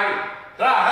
Pai. Traga tá,